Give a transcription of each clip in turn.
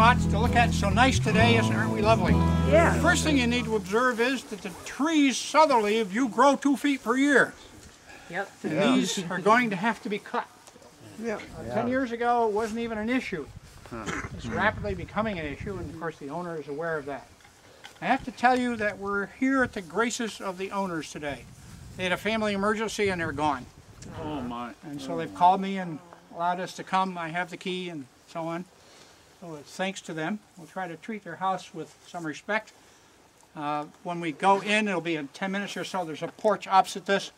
apricots to look at. So nice today, isn't aren't we lovely? Yeah. First thing you need to observe is that the trees southerly of you grow two feet per year. Yep. And these are going to have to be cut. Yeah. Ten years ago, it wasn't even an issue. It's rapidly becoming an issue, and of course the owner is aware of that. I have to tell you that we're here at the graces of the owners today. They had a family emergency and they're gone. Oh my. And so they've called me and allowed us to come. I have the key and so on. So it's thanks to them. We'll try to treat their house with some respect. Uh, when we go in, it'll be in 10 minutes or so. There's a porch opposite this.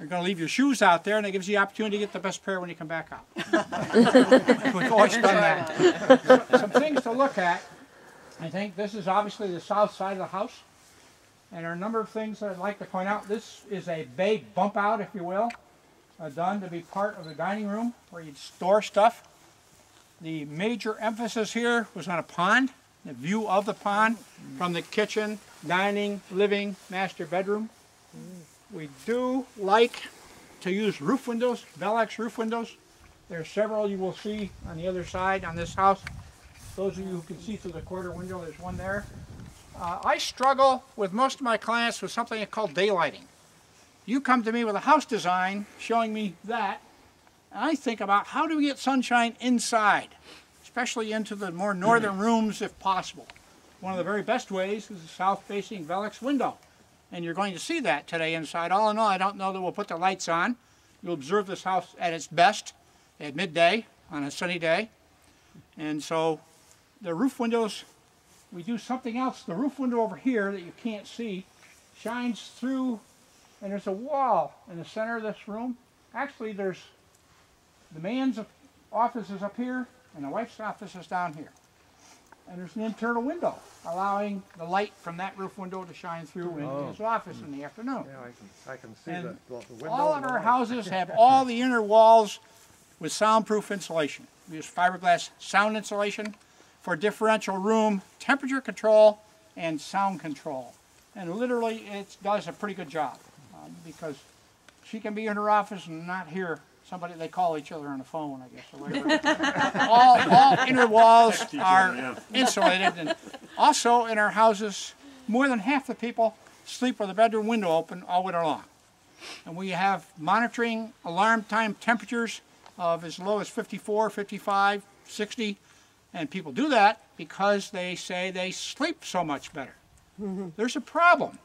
You're going to leave your shoes out there, and it gives you the opportunity to get the best pair when you come back out. We've always done that. Some things to look at. I think this is obviously the south side of the house. And there are a number of things that I'd like to point out. This is a bay bump out, if you will, uh, done to be part of the dining room where you'd store stuff. The major emphasis here was on a pond, the view of the pond from the kitchen, dining, living, master bedroom. We do like to use roof windows, Velux roof windows. There are several you will see on the other side on this house. Those of you who can see through the quarter window, there's one there. Uh, I struggle with most of my clients with something called daylighting. You come to me with a house design showing me that, and I think about how do we get sunshine inside, especially into the more northern mm-hmm. rooms if possible. One of the very best ways is a south-facing Velux window, and you're going to see that today inside. All in all, I don't know that we'll put the lights on. You'll observe this house at its best at midday on a sunny day, and so the roof windows we do something else. The roof window over here that you can't see shines through, and there's a wall in the center of this room. Actually, there's the man's office is up here, and the wife's office is down here. And there's an internal window allowing the light from that roof window to shine through into his office in the afternoon. Yeah, I can, I can see And the the window. All of our houses have all the inner walls with soundproof insulation. We use fiberglass sound insulation for differential room temperature control and sound control. And literally, it does a pretty good job um, because she can be in her office and not hear somebody. They call each other on the phone, I guess, or whatever. all, all inner walls are insulated, and also in our houses, more than half the people sleep with the bedroom window open all winter long. And we have monitoring alarm time temperatures of as low as 54, 55, 60. And people do that because they say they sleep so much better. Mm-hmm. There's a problem.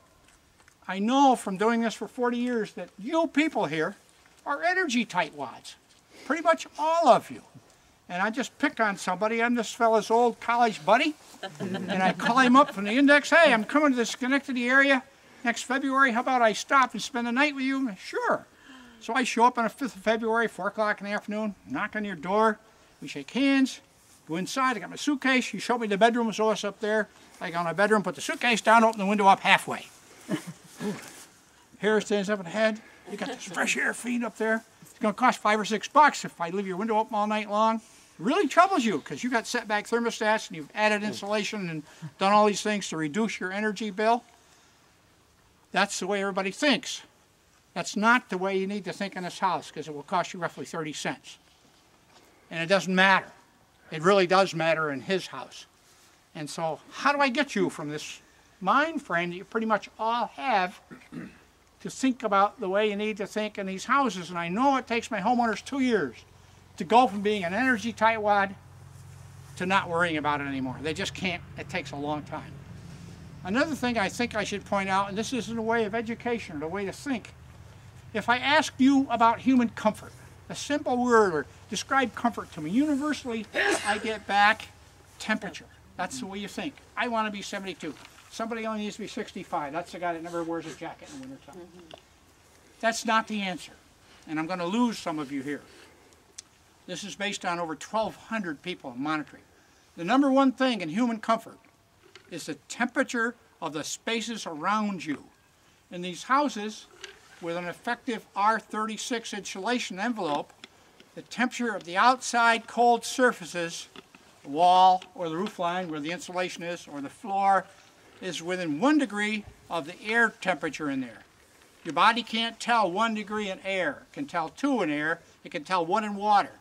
I know from doing this for 40 years that you people here are energy tightwads. Pretty much all of you. And I just pick on somebody. I'm this fella's old college buddy. and I call him up from the index. Hey, I'm coming to the Schenectady area next February. How about I stop and spend the night with you? Sure. So I show up on the 5th of February, 4 o'clock in the afternoon, knock on your door. We shake hands, go inside. I got my suitcase. You show me the bedroom was always up there. I go in my bedroom, put the suitcase down, open the window up halfway. Hair stands up in the head. You got this fresh air feed up there. It's going to cost five or six bucks if I leave your window open all night long. It really troubles you because you got setback thermostats and you've added insulation and done all these things to reduce your energy bill. That's the way everybody thinks. That's not the way you need to think in this house because it will cost you roughly 30 cents. And it doesn't matter. It really does matter in his house. And so, how do I get you from this mind frame that you pretty much all have to think about the way you need to think in these houses? And I know it takes my homeowners two years to go from being an energy tightwad to not worrying about it anymore. They just can't. It takes a long time. Another thing I think I should point out, and this isn't a way of education a way to think, if I ask you about human comfort, a simple word or describe comfort to me, universally I get back temperature. That's the way you think. I want to be 72. Somebody only needs to be 65. That's the guy that never wears a jacket in the wintertime. That's not the answer. And I'm going to lose some of you here. This is based on over 1,200 people monitoring. The number one thing in human comfort is the temperature of the spaces around you. In these houses, with an effective R36 insulation envelope, the temperature of the outside cold surfaces, the wall or the roof line where the insulation is, or the floor, is within one degree of the air temperature in there. Your body can't tell one degree in air. It can tell two in air. It can tell one in water.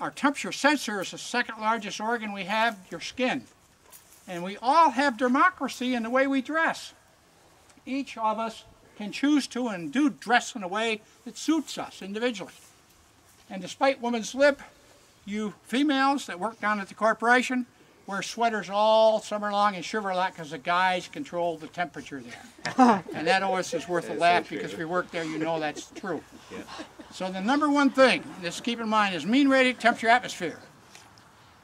our temperature sensor is the second largest organ we have, your skin. And we all have democracy in the way we dress. Each of us can choose to and do dress in a way that suits us individually. And despite women's lib, you females that work down at the corporation wear sweaters all summer long and shiver a lot because the guys control the temperature there. and that always is worth a laugh because if you work there, you know that's true. So the number one thing, just keep in mind, is mean radiant temperature atmosphere,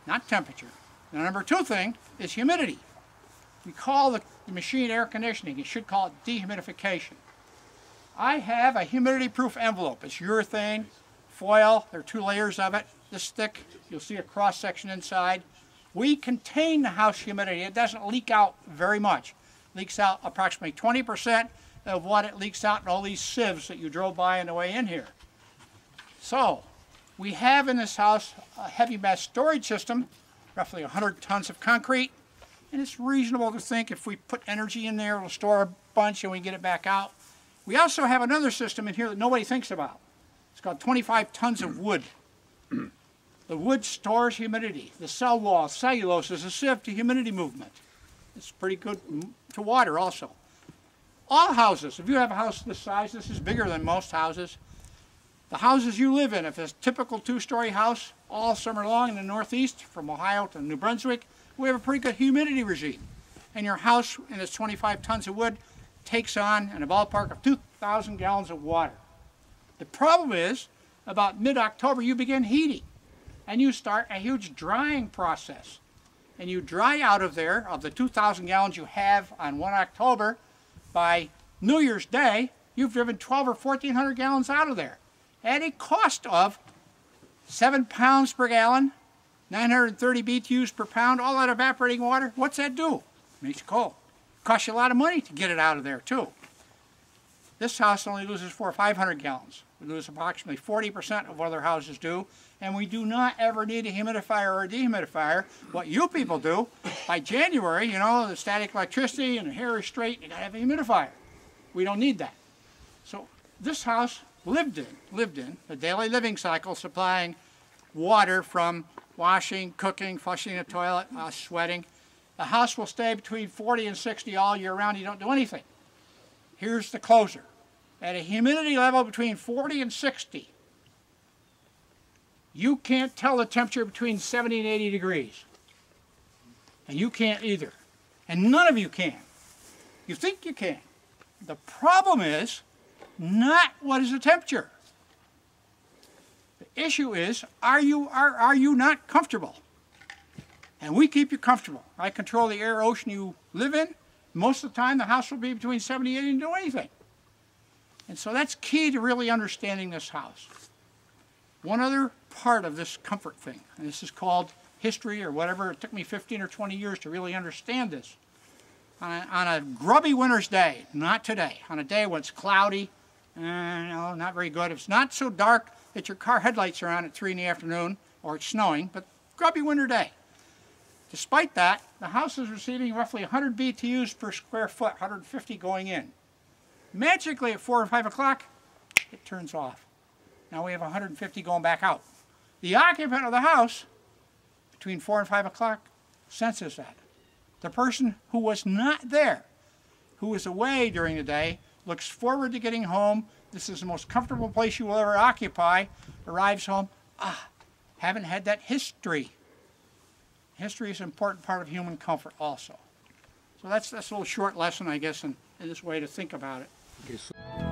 not temperature. The number two thing is humidity. We call the, the machine air conditioning. You should call it dehumidification. I have a humidity-proof envelope. It's urethane, foil. There are two layers of it. This thick. You'll see a cross-section inside. We contain the house humidity. It doesn't leak out very much. It leaks out approximately 20% of what it leaks out in all these sieves that you drove by on the way in here. So, we have in this house a heavy mass storage system, roughly 100 tons of concrete, and it's reasonable to think if we put energy in there, it'll store a bunch and we get it back out. We also have another system in here that nobody thinks about. It's called 25 tons of wood. The wood stores humidity. The cell wall, cellulose, is a sieve to humidity movement. It's pretty good to water also. All houses, if you have a house this size, this is bigger than most houses. The houses you live in, if it's a typical two-story house, all summer long in the Northeast, from Ohio to New Brunswick, we have a pretty good humidity regime. And your house, and its 25 tons of wood, takes on, in a ballpark of 2,000 gallons of water. The problem is, about mid-October, you begin heating and you start a huge drying process. And you dry out of there, of the 2,000 gallons you have on 1 October, by New Year's Day, you've driven 12 or 1,400 gallons out of there at a cost of 7 pounds per gallon, 930 BTUs per pound, all that evaporating water. What's that do? Makes you cold. Costs you a lot of money to get it out of there, too. This house only loses four or 500 gallons. We lose approximately 40% of what other houses do, and we do not ever need a humidifier or a dehumidifier. What you people do, by January, you know, the static electricity and the hair is straight, you gotta have a humidifier. We don't need that. So this house lived in, lived in, the daily living cycle supplying water from washing, cooking, flushing the toilet, uh, sweating. The house will stay between 40 and 60 all year round. You don't do anything. Here's the closer. At a humidity level between 40 and 60, you can't tell the temperature between 70 and 80 degrees. And you can't either. And none of you can. You think you can. The problem is not what is the temperature. The issue is, are you, are, are you not comfortable? And we keep you comfortable. I control the air ocean you live in. Most of the time, the house will be between 70 and 80 and do anything. And so that's key to really understanding this house. One other part of this comfort thing, and this is called history or whatever, it took me 15 or 20 years to really understand this. On a, on a grubby winter's day, not today, on a day when it's cloudy, uh, no, not very good. It's not so dark that your car headlights are on at 3 in the afternoon or it's snowing, but grubby winter day. Despite that, the house is receiving roughly 100 BTUs per square foot, 150 going in. Magically at 4 or 5 o'clock, it turns off. Now we have 150 going back out. The occupant of the house, between 4 and 5 o'clock, senses that. The person who was not there, who was away during the day, looks forward to getting home. This is the most comfortable place you will ever occupy. Arrives home, ah, haven't had that history. History is an important part of human comfort also. So that's, that's a little short lesson, I guess, in, in this way to think about it. Okay, so